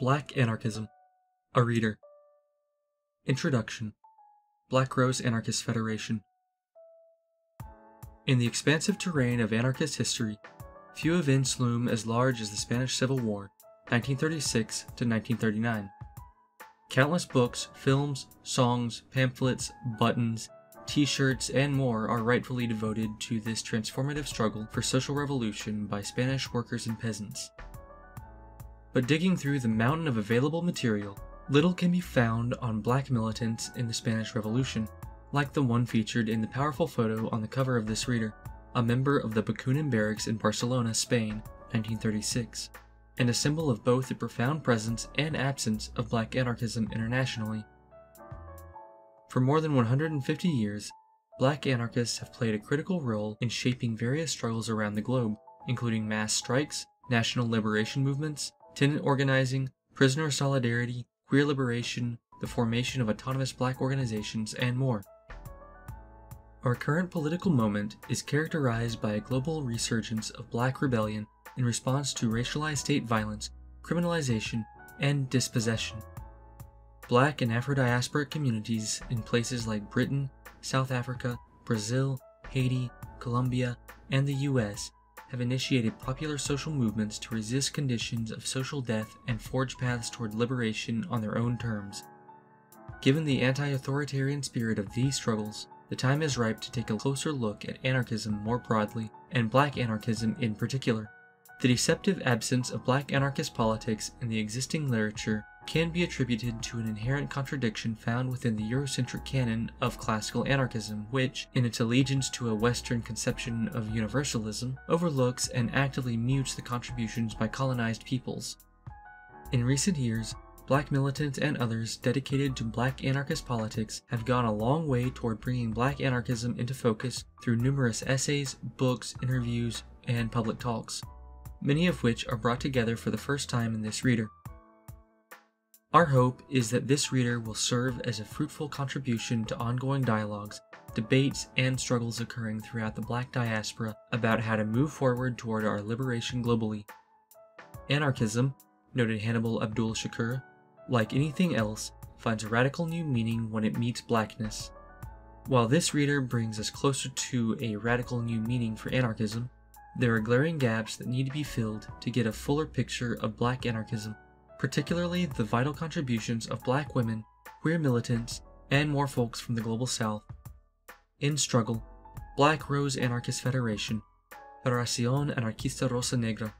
Black Anarchism A Reader Introduction Black Rose Anarchist Federation In the expansive terrain of anarchist history, few events loom as large as the Spanish Civil War, 1936 to 1939. Countless books, films, songs, pamphlets, buttons, t shirts, and more are rightfully devoted to this transformative struggle for social revolution by Spanish workers and peasants. But digging through the mountain of available material, little can be found on black militants in the Spanish Revolution, like the one featured in the powerful photo on the cover of this reader, a member of the Bakunin barracks in Barcelona, Spain, 1936, and a symbol of both the profound presence and absence of black anarchism internationally. For more than 150 years, black anarchists have played a critical role in shaping various struggles around the globe, including mass strikes, national liberation movements, tenant organizing, prisoner solidarity, queer liberation, the formation of autonomous black organizations, and more. Our current political moment is characterized by a global resurgence of black rebellion in response to racialized state violence, criminalization, and dispossession. Black and Afro diasporic communities in places like Britain, South Africa, Brazil, Haiti, Colombia, and the US have initiated popular social movements to resist conditions of social death and forge paths toward liberation on their own terms. Given the anti authoritarian spirit of these struggles, the time is ripe to take a closer look at anarchism more broadly, and black anarchism in particular. The deceptive absence of black anarchist politics in the existing literature can be attributed to an inherent contradiction found within the Eurocentric canon of classical anarchism, which, in its allegiance to a Western conception of universalism, overlooks and actively mutes the contributions by colonized peoples. In recent years, black militants and others dedicated to black anarchist politics have gone a long way toward bringing black anarchism into focus through numerous essays, books, interviews, and public talks, many of which are brought together for the first time in this reader. Our hope is that this reader will serve as a fruitful contribution to ongoing dialogues, debates, and struggles occurring throughout the black diaspora about how to move forward toward our liberation globally. Anarchism, noted Hannibal Abdul Shakur, like anything else, finds a radical new meaning when it meets blackness. While this reader brings us closer to a radical new meaning for anarchism, there are glaring gaps that need to be filled to get a fuller picture of black anarchism particularly the vital contributions of black women, queer militants, and more folks from the global south. In struggle, Black Rose Anarchist Federation, Federación Anarquista Rosa Negra,